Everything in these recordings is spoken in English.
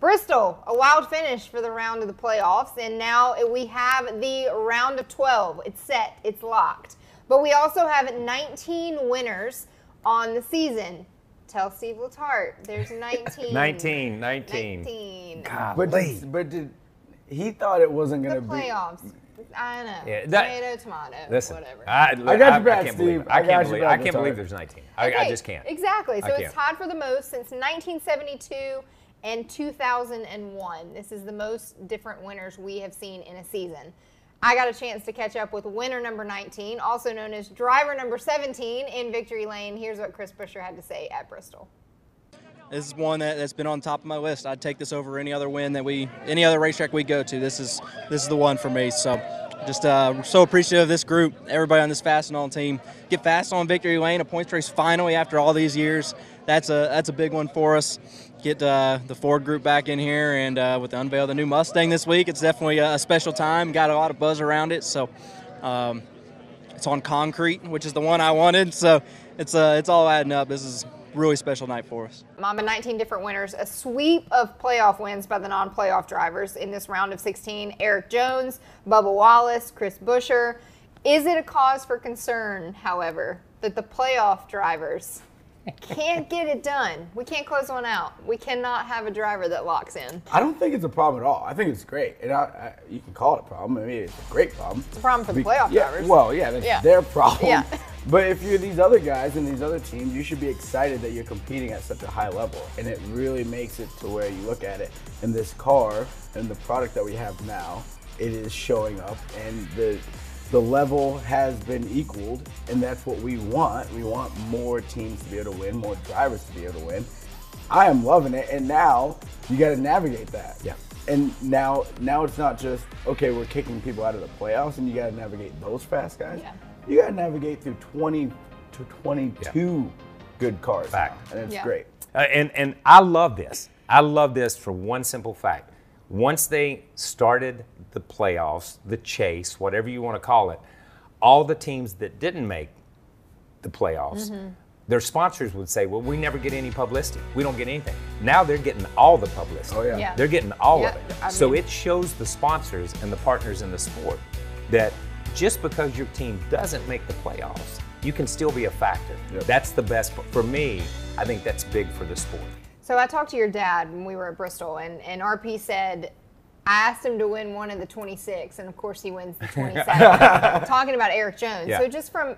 Bristol, a wild finish for the round of the playoffs, and now we have the round of 12. It's set, it's locked. But we also have 19 winners on the season. Tell Steve Letarte, there's 19. 19, 19. 19. But did, but did he thought it wasn't going to be? playoffs. I know. Yeah, that- tomato, tomato, Listen, whatever. I, I got your back, can't believe Steve. it. I, I can't believe, I can't believe there's 19. I, I Okay, just can't. Exactly. So it's can't. tied for the most since 1972 and 2001. This is the most different winners we have seen in a season. I got a chance to catch up with winner number 19, also known as driver number 17 in Victory Lane. Here's what Chris Buescher had to say at Bristol. This is one that, that's been on top of my list. I'd take this over any other win that we, any other racetrack we go to. This is this is the one for me. So, just uh, so appreciative of this group, everybody on this Fastenal team. Get Fastenal victory lane, a points race finally after all these years. That's a that's a big one for us. Get uh, the Ford group back in here, and uh, with the unveil of the new Mustang this week, it's definitely a, special time. Got a lot of buzz around it. So. Um, it's on concrete, which is the one I wanted. So it's uh, it's all adding up. This is really special night for us. Mamba 19 different winners, a sweep of playoff wins by the non-playoff drivers in this round of 16. Erik Jones, Bubba Wallace, Chris Buescher. Is it a cause for concern, however, that the playoff drivers can't get it done? We can't close one out. We cannot have a driver that locks in. I don't think it's a problem at all. I think it's great, and I, I, you can call it a problem. I mean, it's a great problem. It's a problem for the playoff yeah, drivers. Well, yeah, that's Yeah. their problem. Yeah. But if you're these other guys and these other teams, you should be excited that you're competing at such a high level, and it really makes it to where you look at it in this car and the product that we have now. It is showing up, and the the level has been equaled, and that's what we want. We want more teams to be able to win, more drivers to be able to win. I am loving it, and now you got to navigate that. Yeah. And now, now it's not just okay. We're kicking people out of the playoffs, and you got to navigate those fast guys. Yeah. You got to navigate through 20 to 22 good cars, Fact. now, and it's Yeah. great. Uh, and and I love this. I love this for one simple fact. Once they started the playoffs, the chase, whatever you want to call it, all the teams that didn't make the playoffs, Mm-hmm. their sponsors would say, "Well, we never get any publicity. We don't get anything." Now they're getting all the publicity. Oh, yeah. Yeah. They're getting all Yeah, of it. I so it shows the sponsors and the partners in the sport that just because your team doesn't make the playoffs, you can still be a factor. Yep. That's the best. For me, I think that's big for the sport. So I talked to your dad when we were at Bristol, and, and RP said, I asked him to win one of the 26, and of course he wins the 27. Talking about Erik Jones. Yeah. So just from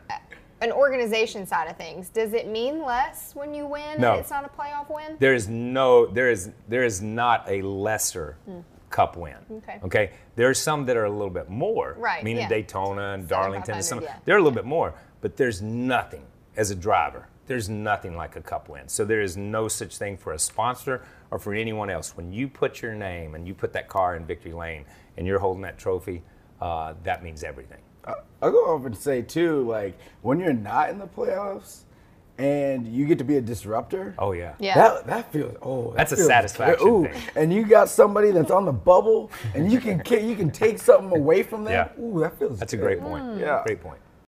an organization side of things, does it mean less when you win No. and it's not a playoff win? There is no, there is, there is not a lesser hmm. Cup win. Okay. Okay. There are some that are a little bit more. Right, Meaning yeah. Daytona and Darlington and some. yeah. They're a little bit more, but there's nothing as a driver. There's nothing like a cup win. So there is no such thing for a sponsor or for anyone else. When you put your name and you put that car in victory lane and you're holding that trophy, uh, that means everything. I'll go over and say too, like when you're not in the playoffs and you get to be a disruptor. Oh yeah. Yeah. That, that feels oh that That's a feels satisfaction Ooh, thing. and you got somebody that's on the bubble, and you can you can take something away from them. Yeah. Ooh, that feels. That's a great point. Mm. Yeah. Great point.